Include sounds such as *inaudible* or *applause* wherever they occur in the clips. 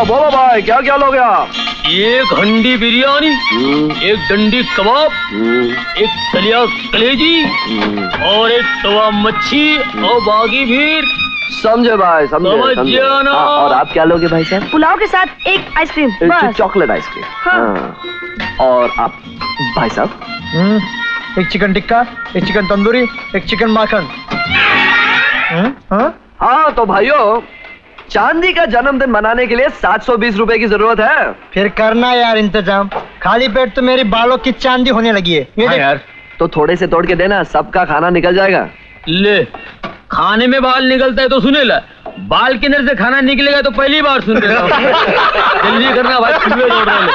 हाँ बोलो भाई क्या क्या लोगे आप? एक हंडी बिरयानी एक डंडी कबाब एक सलिया कलेजी और एक तवा मच्छी और बागी भीड़। समझे भाई समझे समझे। ना। हाँ, और आप क्या लोगे भाई साहब? पुलाव के साथ एक आइसक्रीम चॉकलेट आइसक्रीम। हाँ। और आप भाई साहब? हम्म, एक चिकन टिक्का एक चिकन तंदूरी एक चिकन माखन। हम्म, हाँ? हाँ तो भाइयों चांदी का जन्मदिन मनाने के लिए सात सौ बीस रूपए की ज़रूरत है। फिर करना यार इंतज़ाम। खाली पेट तो मेरी बालों की चांदी होने लगी है। ये हाँ यार तो थोड़े से तोड़ के देना सबका खाना निकल जाएगा। ले खाने में बाल निकलता है तो सुने ला। बाल के अंदर से खाना निकलेगा तो पहली बार सुन रहा *laughs* जल्दी करना भाई चूहे दौड़ रहे हैं।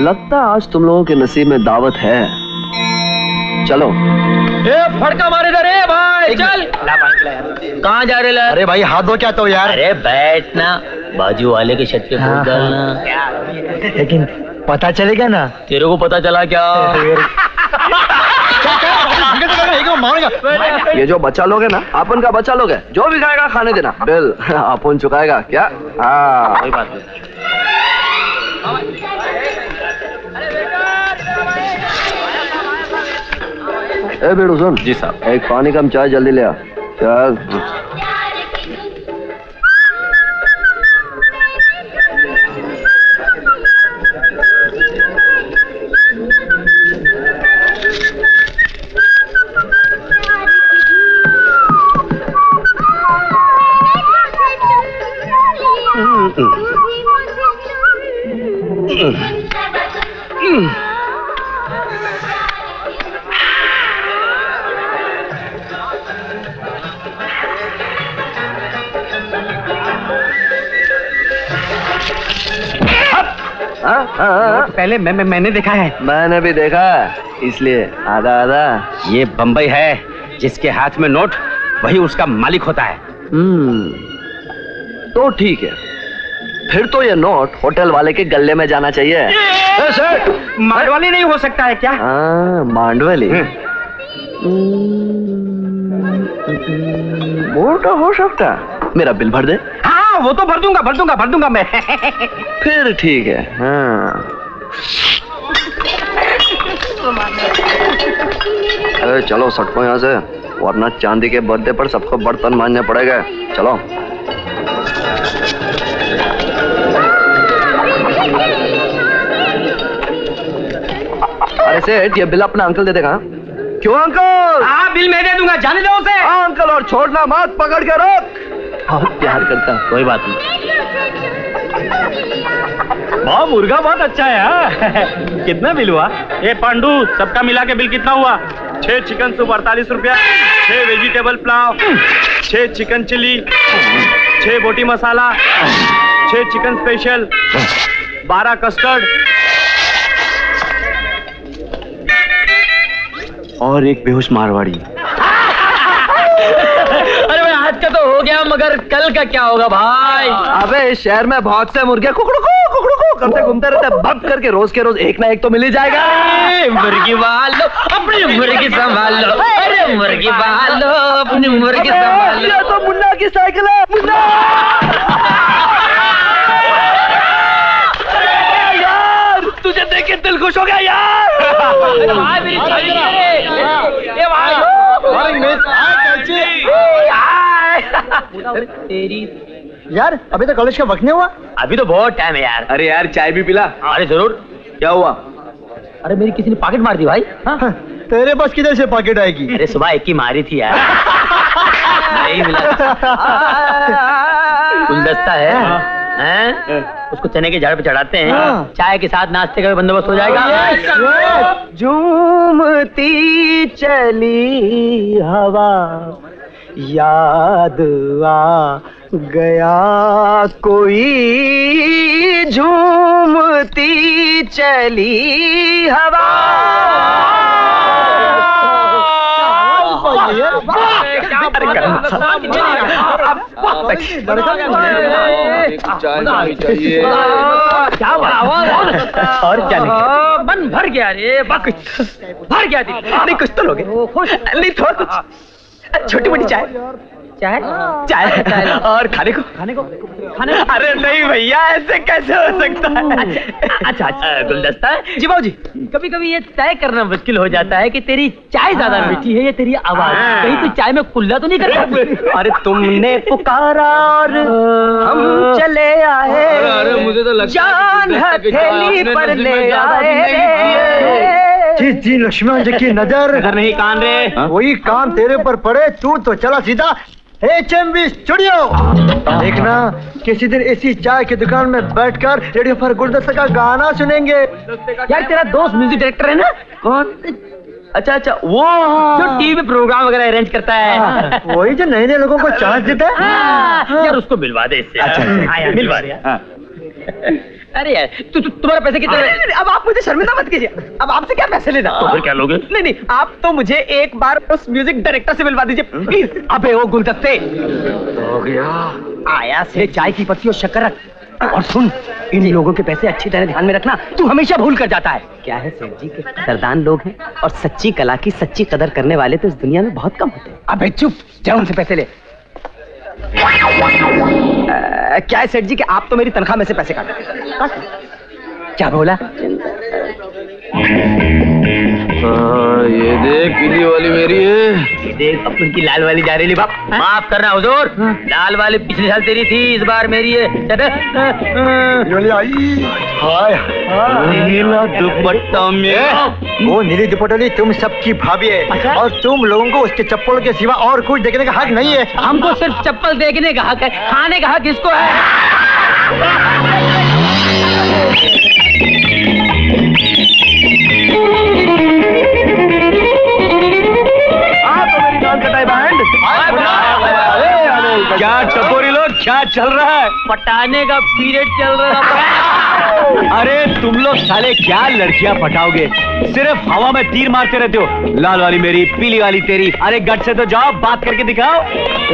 लगता आज तुम लोगों के नसीब में दावत है। चलो। ए फड़का मारे जा रे भाई चल। कहाँ जा रहे अरे भाई हाथ धो क्या तो यार। अरे बैठना बाजू वाले के छत पे हाँ, कूद डालना लेकिन पता चलेगा ना। तेरे को पता चला क्या? ये जो बच्चा लोग है ना अपन का बच्चा लोग। है जो भी खाएगा खाने देना। बिल *laughs* अपन चुकाएगा क्या? हाँ। कोई बात नहीं। ए बेड़ू सुन। जी साहब। एक पानी कम चाय जल्दी ले आ। चल हाँ, हाँ, हाँ। पहले मैं, मैं मैंने देखा है। मैंने भी देखा इसलिए आधा आधा। ये बम्बई है जिसके हाथ में नोट वही उसका मालिक होता है। हम्म तो ठीक है। फिर तो ये नोट होटल वाले के गले में जाना चाहिए। ए, सेठ! मारवाली नहीं हो सकता है क्या? हाँ मांडवली? वो तो हो सकता। मेरा बिल भर दे। हाँ वो तो भर दूँगा भर दूँगा भर दूँगा मैं। फिर ठीक है हाँ। अरे चलो सटको यहाँ से। वरना चांदी के बर्थडे पर सबको बर्तन मानने पड़ेगा। चलो। अरे सेठ ये बिल अपना अंकल दे देगा क्यों अंकल? हाँ बिल मैं दे दूँगा जाने दो उसे। हाँ अंकल और छोड़ना मत पकड़ के रख। बहुत प्यार करता है कोई बात नहीं। वाह मुर्गा बहुत अच्छा है हाँ। कितना बिल हुआ? ए पांडू सबका मिला के बिल कितना हुआ? छह चिकन सूप अड़तालीस रुपया छह वेजिटेबल पुलाव छह चिकन चिली छह बोटी मसाला छह चिकन स्पेशल बारह कस्टर्ड। और एक बेहोश मारवाड़ी अरे भाई आज का तो हो गया मगर कल का क्या होगा भाई अबे इस शहर में बहुत से मुर्गे कुकड़ू को कुकड़ू को करते घूमते रहते हैं। बब करके रोज के रोज एक ना एक तो मिल ही जाएगा मुर्गी वालो अपनी मुर्गी संभालो अरे मुर्गी वालो अपनी मुर्गी संभालो ये तो मुन्ना की साइकिल है मुन्ना तुझे देख के दिल खुश हो गया यार भाई मेरी ये भाई तेरी यार अभी तो कॉलेज का वक्त नहीं हुआ। अभी तो बहुत टाइम है यार। अरे यार चाय भी पिला। अरे ज़रूर। क्या हुआ? अरे मेरी किसी ने पॉकेट मार दी भाई। हाँ? तेरे पास किधर से पॉकेट आएगी? अरे सुबह एक ही मारी थी यार। नहीं मिला। गुलदस्ता है। हैं? उसको चने के झाड़ पे चढ़ाते हैं। हाँ। चाय के साथ नाश्ते का भी बंदोबस्त हो जाएगा। झूमती चली हवा। याद आ गया कोई झूमती चली हवा। क्या बात और क्या मन भर गया रे बस भर गया नहीं कुछ तो लोगे। नहीं थोड़ा कुछ। छोटी मोटी चाय। चाय? चाय। और खाने को? खाने को? खाने को? अरे नहीं भैया ऐसे कैसे हो सकता है? अच्छा अच्छा। गुलदस्ता जी बाबू जी कभी कभी ये तय करना मुश्किल हो जाता है कि तेरी चाय ज़्यादा मीठी है या तेरी आवाज़? कहीं तू चाय में कुल्ला तो नहीं करता *laughs* अरे तुमने पुकारा और हम चले आए। मुझे तो लगता है जान हथेली पर ले आए जी जी लक्ष्मण जी की नज़र। इधर नहीं कान रे। वही काम तेरे पर पड़े तू तो चला सीधा एच एम बी स्टूडियो देखना किसी दिन इसी चाय की दुकान में बैठकर रेडियो पर गुलदस्ता का गाना सुनेंगे। यार तेरा दोस्त म्यूज़िक डायरेक्टर है ना? कौन? अच्छा अच्छा वो जो टीवी में प्रोग्राम वगैरह अरेंज करता है। वही जो नए नए लोगों को चांस देता है। हाँ, यार उसको मिलवा दे इससे। अच्छा। हाँ मिलवा दे यार। अरे यार तू तू- तुम्हारे पैसे कितने नहीं, नहीं, अब आप मुझे शर्मिंदा मत कीजिए। अब आपसे क्या पैसे लेना? तो फिर क्या लोगे? नहीं नहीं आप तो मुझे एक बार उस म्यूज़िक डायरेक्टर से मिलवा दीजिए। प्लीज़ अबे वो गुलदस्ते। हो गया। आया ये चाय की पत्ती और शक्कर रख। और सुन इन लोगों के पैसे अच्छी तरह ध्यान में रखना। तू हमेशा भूल कर जाता है। क्या है सेठ जी के कदरदान लोग हैं और सच्ची कला की सच्ची कदर करने वाले तो इस दुनिया में बहुत कम होते हैं। अबे चुप जा उनसे पैसे ले। क्या है सेठ जी कि आप तो मेरी तनख्वाह में से पैसे काट क्या बोला? हाँ, ये देख पीली वाली मेरी है। देख अपन की लाल वाली जा रही बाप। माफ़ करना हुजूर। लाल वाली पिछले साल तेरी थी इस बार मेरी है। चल, हाय। नीला दुपट्टा में वो नीली दुपटोली तुम सबकी भाभी है। और तुम लोगों को उसके चप्पल के सिवा और कुछ देखने का हक नहीं है। हमको सिर्फ़ चप्पल देखने का हक है खाने का हक इसको है? क्या टपोरी लोग क्या चल रहा है? पटाने का पीरियड चल रहा है अरे तुम लोग साले क्या लड़कियाँ पटाओगे? सिर्फ़ हवा में तीर मारते रहते हो। लाल वाली मेरी पीली वाली तेरी। अरे गट से तो जाओ बात करके दिखाओ।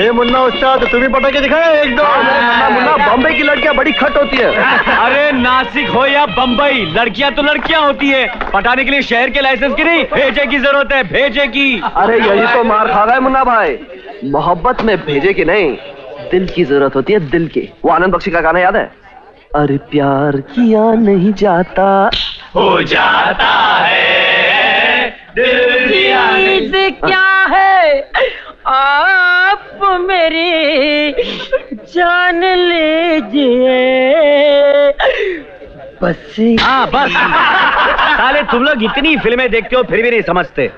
ए मुन्ना उस्ताद तुम ही पटा के दिखाए? एक दो। मुन्ना मुन्ना बॉम्बे की लड़कियाँ बड़ी खट होती है। अरे नासिक हो या बम्बई लड़कियाँ तो लड़कियाँ होती है। पटाने के लिए शहर के लाइसेंस की नहीं भेजे की ज़रूरत है भेजे की। अरे यही तो मार खा रहा है मुन्ना भाई। मोहब्बत में भेजे की नहीं। दिल की ज़रूरत होती है दिल की। वो आनंद बख्शी का गाना याद है? अरे प्यार किया नहीं जाता। हो जाता है दिल दिया चीज़ क्या है? आप मेरी जान लीजिए। बस हाँ बस। साले तुम लोग इतनी फ़िल्में देखते हो फिर भी नहीं समझते।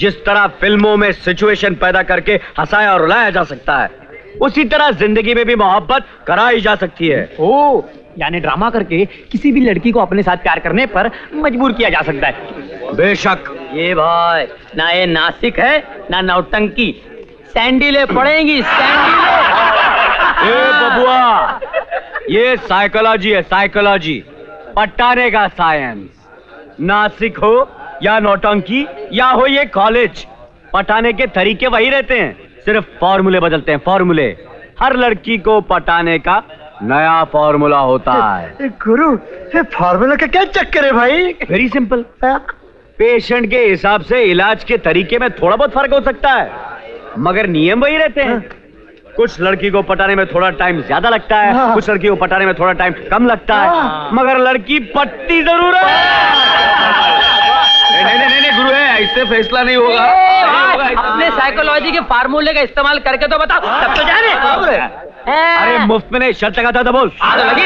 जिस तरह फ़िल्मों में सिचुएशन पैदा करके हंसाया और रुलाया जा सकता है। उसी तरह ज़िंदगी में भी मोहब्बत कराई जा सकती है। ओ यानी ड्रामा करके किसी भी लड़की को अपने साथ प्यार करने पर मजबूर किया जा सकता है। बेशक। ये भाई ना ये नासिक है ना नौटंकी। सैंडीले पड़ेंगी सैंडीले। ए बबुआ ये साइकोलॉजी है साइकोलॉजी। पटाने का साइंस। नासिक हो या नौटंकी या हो ये कॉलेज। पटाने के तरीके वही रहते हैं। सिर्फ़ फॉर्मूले बदलते हैं फॉर्मूले। हर लड़की को पटाने का नया फॉर्मूला होता है। गुरु ये फार्मूला का क्या चक्कर है भाई? वेरी सिंपल पेशेंट के हिसाब से इलाज के तरीके में थोड़ा बहुत फ़र्क हो सकता है मगर नियम वही रहते हैं। कुछ लड़की को पटाने में थोड़ा टाइम ज़्यादा लगता है हाँ। कुछ लड़की को पटाने में थोड़ा टाइम कम लगता है। मगर लड़की पट्टी ज़रूर है। नहीं नहीं नहीं गुरु है इससे फैसला नहीं होगा। अपने साइकोलॉजी के फार्मूले का इस्तेमाल करके तो बताओ तब तो जाने। अरे मुफ़्त में नहीं शर्त लगाता था बोल। हाँ, लगी?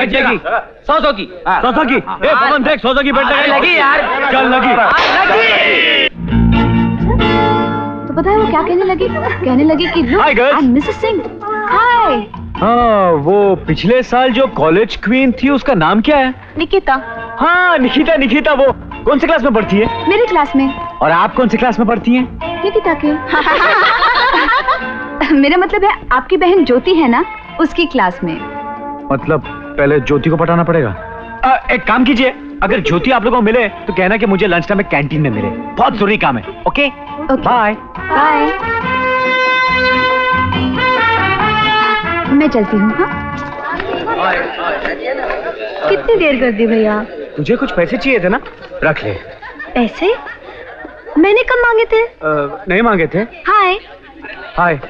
कितने की सौ सौ की। सौ सौ की। ए पवन देख सौ सौ की बेट अरे लगी यार। चल लगी। हाँ, लगी। तो पता है वो क्या कहने लगी? कहने लगी कि Hi, girls. Mrs Singh hi हाँ वो पिछले साल जो कॉलेज क्वीन थी उसका नाम क्या है? निकिता। हाँ निकिता निकिता वो। कौन सी क्लास में पढ़ती है? मेरी क्लास में। और आप कौन सी क्लास में पढ़ती हैं? निकिता के मेरा मतलब है आपकी बहन ज्योति है ना उसकी क्लास में। मतलब पहले ज्योति को पटाना पड़ेगा? आ, एक काम कीजिए अगर ज्योति आप लोगों को मिले तो कहना कि मुझे लंच टाइम में कैंटीन में मिले। बहुत ज़रूरी काम है ओके ओके बाय बाय मैं चलती हूँ हाँ? कितनी देर कर दी भैया? तुझे कुछ पैसे चाहिए थे ना? रख ले। पैसे? मैंने कब मांगे थे? अ, नहीं मांगे थे। हाय। हाय।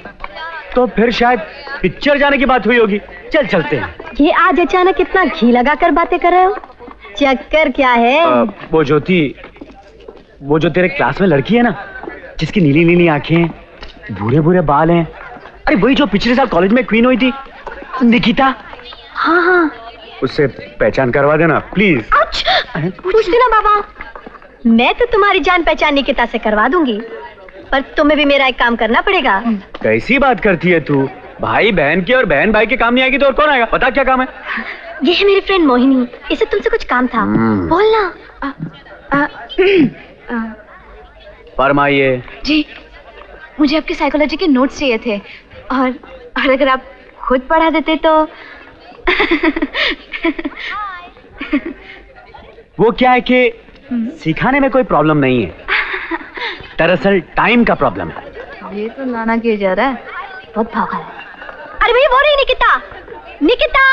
तो फिर शायद पिक्चर जाने की बात हुई होगी। चल चलते हैं। ये आज अचानक इतना घी लगा कर बातें कर रहे हो? चक्कर क्या है? अ, वो ज्योति वो जो तेरे क्लास में लड़की है ना जिसकी नीली नीली आँखें हैं भूरे भूरे बाल हैं। अरे वही जो पिछले साल कॉलेज में क्वीन हुई थी। निकिता। हाँ हाँ। उससे पहचान करवा देना प्लीज़ पूछ लेना बाबा। मैं तो तुम्हारी जान पहचान निकिता से करवा दूँगी पर तुम्हें भी मेरा एक काम करना पड़ेगा। कैसी बात करती है तू? भाई बहन की और बहन भाई के काम नहीं आएगी तो और कौन आएगा? बता क्या काम है? ये है मेरी फ्रेंड मोहिनी इसे तुमसे कुछ काम था। हम्म। बोलना। फरमाइए। जी मुझे आपके साइकोलॉजी के नोट्स चाहिए थे और और अगर आप खुद पढ़ा देते तो *laughs* वो क्या है कि सिखाने में कोई प्रॉब्लम नहीं है। *laughs* दरअसल टाइम का प्रॉब्लम है। ये तो नाना किया जा रहा है। बहुत भागा है। अरे भैया वो रही Nikita. Nikita.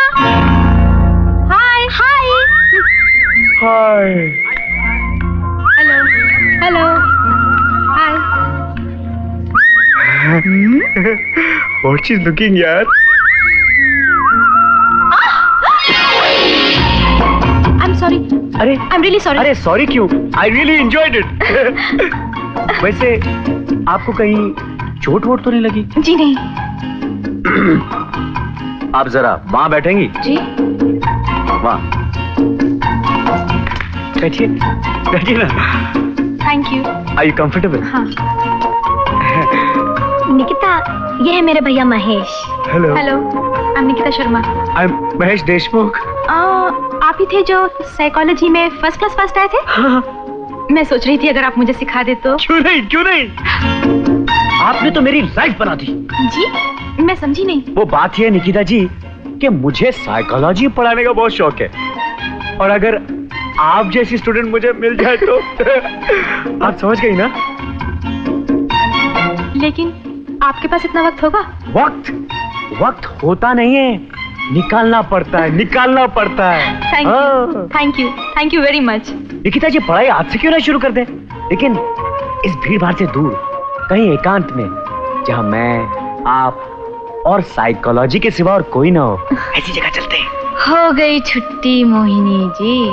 Hi hi hi hello hello hi what she looking यार अरे। आई एम रियली सॉरी अरे सॉरी क्यों? आई रियली एंजॉयड इट वैसे आपको कहीं चोट वोट तो नहीं लगी? जी नहीं। *clears throat* आप जरा वहाँ बैठेंगी? जी। वहाँ। बैठिए। बैठिए ना। Thank you are you comfortable हाँ। निकिता ये है मेरे भैया Mahesh. Hello hello I am Nikita Sharma I am Mahesh Deshmukh आप ही थे जो साइकोलॉजी में फ़र्स्ट क्लास फ़र्स्ट आए थे? हाँ। मैं सोच रही थी अगर आप मुझे सिखा दे तो। क्यों नहीं क्यों नहीं? आपने तो मेरी लाइफ बना दी। जी मैं समझी नहीं। वो बात ये है निकिता जी कि मुझे साइकोलॉजी पढ़ाने का बहुत शौक है। और अगर आप जैसी स्टूडेंट मुझे मिल जाए तो *laughs* आप समझ गई ना? लेकिन आपके पास इतना वक्त होगा? वक्त? वक्त होता नहीं है। निकालना पड़ता है निकालना पड़ता है। Thank. You thank you thank you very much Nikita ji पढ़ाई आज से क्यों ना शुरू कर दे? लेकिन इस भीड़ भाड़ से दूर कहीं एकांत में जहाँ मैं आप और साइकोलॉजी के सिवा और कोई ना हो *laughs* ऐसी जगह चलते हैं। हो गई छुट्टी मोहिनी जी।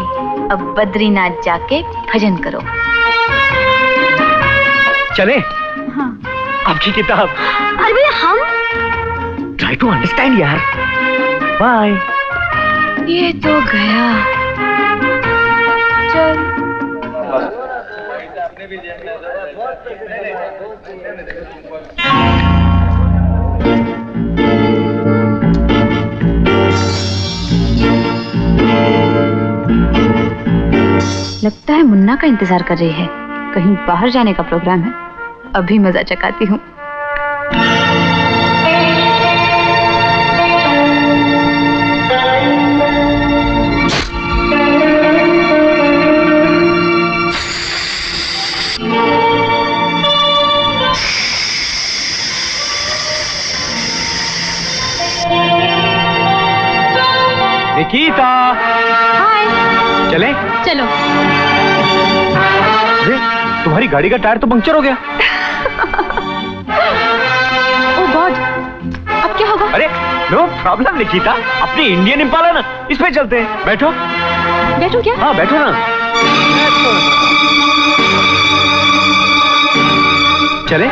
अब बद्रीनाथ जाके भजन करो। चले। हाँ। आपकी किताब। अरे भैया हम? ट्राई टू अंडरस्टैंड यार। बाय। ये तो गया। चल। लगता है मुन्ना का इंतज़ार कर रही है। कहीं बाहर जाने का प्रोग्राम है। अभी मज़ा चकाती हूँ। तुम्हारी गाड़ी का टायर तो पंक्चर हो गया। ओ गॉड अब क्या होगा? अरे नो प्रॉब्लम निकिता। अपनी इंडियन इम्पाला ना इस पे चलते हैं। बैठो। बैठो क्या? हाँ बैठो ना। चले।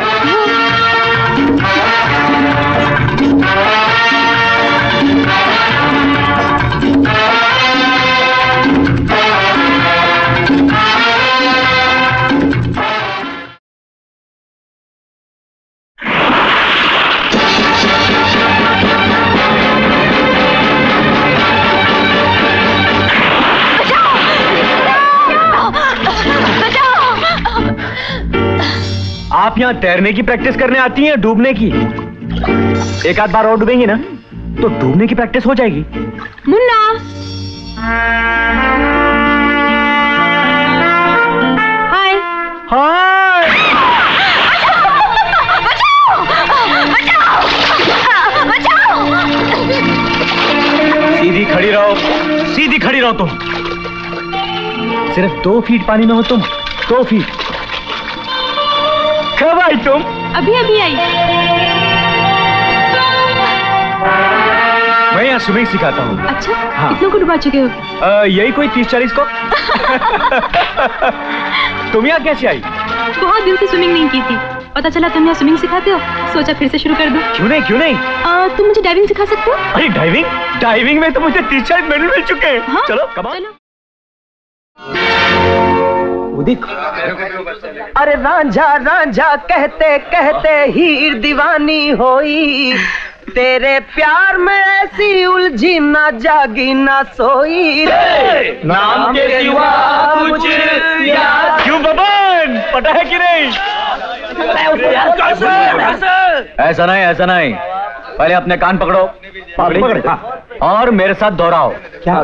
आप यहाँ तैरने की प्रैक्टिस करने आती हैं डूबने की? एक आध बार और डूबेंगी ना तो डूबने की प्रैक्टिस हो जाएगी। मुन्ना। हाय। हाय। सीधी खड़ी रहो सीधी खड़ी खड़ी रहो तुम। सिर्फ़ दो फीट पानी में हो तुम दो फीट। कब आई तुम? अभी अभी आई। मैं यहाँ स्विमिंग सिखाता हूँ। अच्छा हाँ। कितनों को डुबा चुके हो। अ, यही कोई तीस चालीस को? *laughs* तुम यहाँ कैसे आई? बहुत दिन से स्विमिंग नहीं की थी। पता चला तुम यहाँ स्विमिंग सिखाते हो? सोचा फिर से शुरू कर दो। क्यों नहीं क्यों नहीं? आ, तुम मुझे डाइविंग सिखा सकते हो? अरे डाइविंग डाइविंग में तो मुझे तीस चालीस मेडल मिल चुके हैं। हाँ चलो वो देखो। अरे रांझा रांझा कहते कहते हीर दीवानी होई। तेरे प्यार में ऐसी उलझी ना जागी ना सोई। नाम के सिवा कुछ याद क्यों बबन? पता है कि नहीं? ऐसा नहीं ऐसा नहीं। पहले अपने कान पकड़ो। पकड़े। और मेरे साथ दोहराओ। क्या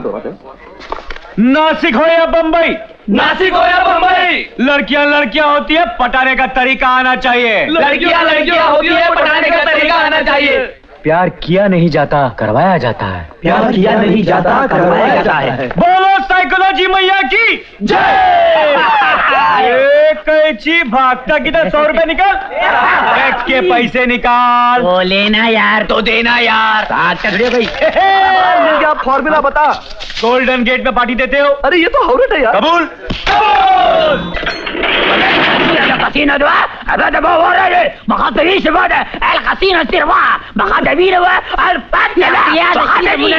नासिक हो या बम्बई नासिक हो या बम्बई लड़कियाँ लड़कियाँ होती है पटाने का तरीका आना चाहिए। लड़कियाँ लड़कियाँ होती है पटाने का तरीका आना चाहिए। प्यार किया नहीं जाता करवाया जाता है। प्यार किया नहीं जाता करवाया जाता है। बोलो साइकोलॉजी मैया की। जय! *laughs* कैची भागता किधर सौ रुपए निकाल टैक्स के पैसे निकाल वो लेना यार तो देना यार मिल गया फॉर्मूला बता गोल्डन गेट में पार्टी देते हो अरे ये तो हाउरेट है यार कबूल casino dua, ada ada bawa orang ni. Maka tadi sebab ada el casino sirwa. Maka ada bina wa el patna. Ya, maka ada bina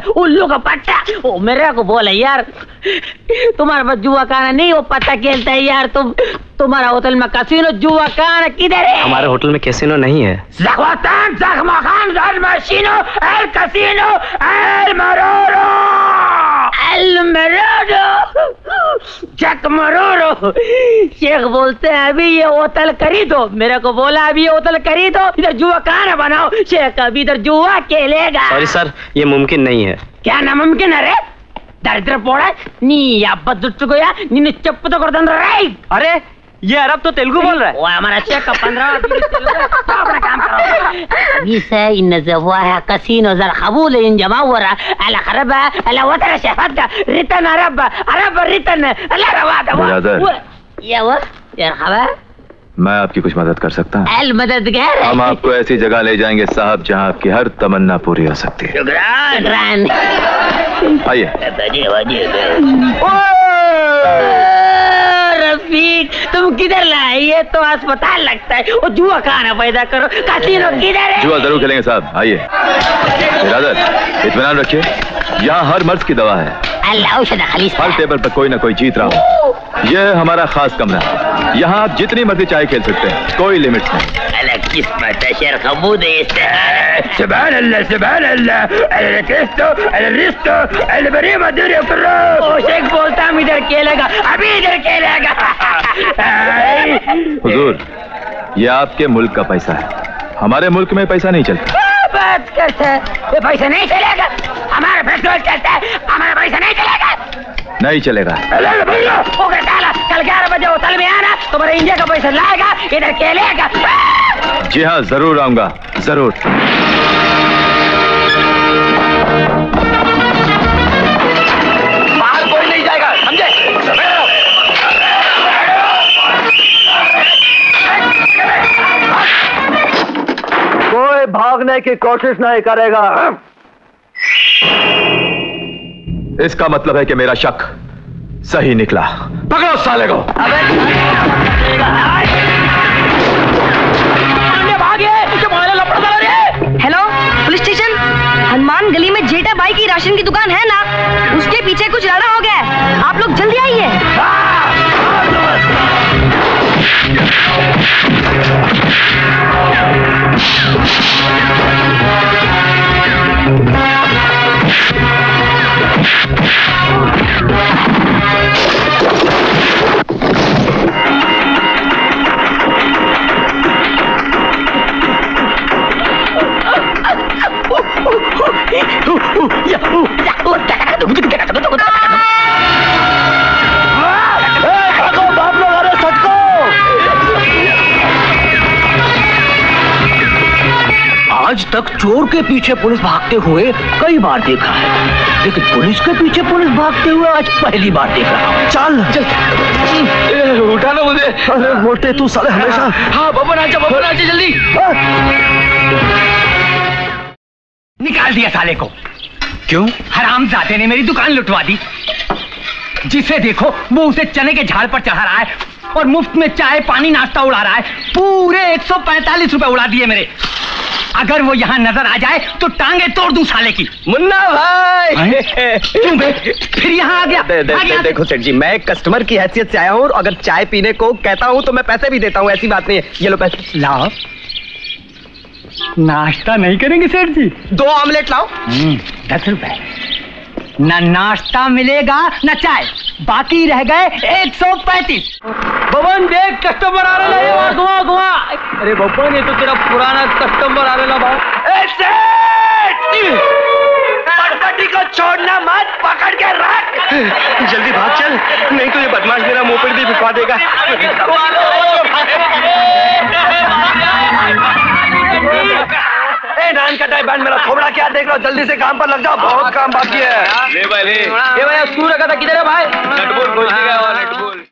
तो उल्लू का पट्टा मेरे को बोले यार तुम्हारे पास जुआ खाना नहीं वो पता खेलता है यार तुम तुम्हारा होटल में कैसीनो जुआ खाना किधर है? हमारे होटल में कैसीनो नहीं है। Maroro! El Maroro! चक मरोरो शेख बोलते हैं अभी ये होटल खरीदो मेरे को बोला अभी ये होटल खरीदो इधर जुआ खाना बनाओ शेख अभी इधर जुआ खेलेगा सॉरी सर ये मुमकिन नहीं है क्या नामुमकिन है रे दरिद्र पोड़ा नी अब्बा ದುಟ್ಟುಗೋಯ ನಿನ್ನ ಚೆಪ್ಪು ತಗೊಡ್ದಂದ್ರೆ ರೈ अरे ये अरब तो तेलुगु बोल रहा है। वो हमारा चेक का 15 तो अपना काम करो। मिसे इन जवाह कसीनो जर खबूल इन जमा अल खरब अल वतर शफत का। रिटर्न अरब अरब रिटर्न अल रवाद वो ये वो यार खबर? मैं आपकी कुछ मदद कर सकता हूँ। अल मदद कर हम आपको ऐसी जगह ले जाएँगे साहब जहाँ आपकी हर तमन्ना पूरी हो सकती है। शुक्रान। आइए। रफीक तुम किधर लाई है तो अस्पताल लगता है। वो जुआ खाना पैदा करो। कसीनो किधर है? जुआ ज़रूर खेलेंगे साहब। आइए। इरादत इत्मीनान रखिए। यहाँ हर मर्ज की दवा है। अल्लाह औषध खलीस हर टेबल पर कोई ना कोई जीत रहा हो। यह हमारा खास कमरा है। यहाँ आप जितनी मर्ज़ी चाय खेल सकते हैं कोई लिमिट नहीं। किस्मत शेर अल्लाह शेख बोलता हम इधर खेलेगा अभी इधर खेलेगा। हुजूर ये आपके मुल्क का पैसा है। हमारे मुल्क में पैसा नहीं चलता। बात करता है। ये पैसा नहीं चलेगा। हमारा पेट्रोल चलता है। हमारा पैसा नहीं चलेगा। नहीं चलेगा। अरे भैया वो कहता है कल ग्यारह बजे होटल में आना तुम्हारे इंडिया का पैसा लाएगा इधर खेलेगा। जी हाँ ज़रूर आऊँगा। ज़रूर। भागने की कोशिश नहीं करेगा। इसका मतलब है कि मेरा शक सही निकला। पकड़ो साले को। हेलो पुलिस स्टेशन हनुमान गली में जेठा बाई की राशन की दुकान है ना? उसके पीछे कुछ लड़ा हो गया आप लोग जल्दी आइए। तक चोर के पीछे पुलिस भागते हुए कई बार देखा है। लेकिन पुलिस के पीछे पुलिस भागते हुए आज पहली बार देख रहा हूँ। चल। चल। उठा ना मुझे। अरे मोटे तू साले हमेशा। हाँ बबन आजा बबन आजा जल्दी। निकाल दिया साले को। क्यों? हराम जाते ने मेरी दुकान लुटवा दी। जिसे देखो वो उसे चने के झाड़ पर चढ़ा रहा है और मुफ़्त में चाय पानी नाश्ता उड़ा रहा है। पूरे 145 रुपए उड़ा दिए मेरे। अगर वो यहाँ नज़र आ जाए तो टांगे तोड़ दूँ साले की। मुन्ना भाई! क्यों बे? फिर यहाँ आ गया। दे, दे, आ दे, देखो सेठ जी मैं कस्टमर की हैसियत से आया हूँ और अगर चाय पीने को कहता हूँ तो मैं पैसे भी देता हूँ ऐसी बात नहीं है। ये लो पैसे। लाओ। नाश्ता नहीं करेंगे सेठ जी। दो ऑमलेट लाओ। दस रुपए। ना नाश्ता मिलेगा ना चाय। बाकी रह गए एक सौ पैंतीस। बबन देख कस्टमर आ रहा है? घुमा घुमा अरे बबन ये तो तेरा पुराना कस्टमर आ रहा भाई पटपटी को छोड़ना मत पकड़ के रख। जल्दी भाग चल नहीं तो ये बदमाश मेरा मोपेड भी बिकवा देगा। नान का टाइम बैंड मेरा थोबड़ा क्या देख लो जल्दी से काम पर लग जाओ बहुत काम बाकी है। ले भाई ले। ये भैया तू रखा था किधर है भाई? हुआ नटबोर